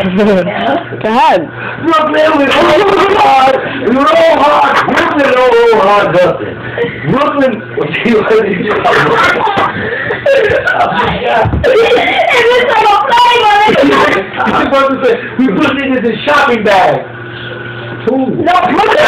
Go ahead. Brooklyn with all hard, roll hard, Brooklyn roll hard nothing. Brooklyn, what do you want to do? Is this like a play, You're supposed to say, we put it in the shopping bag. Ooh. No, Brooklyn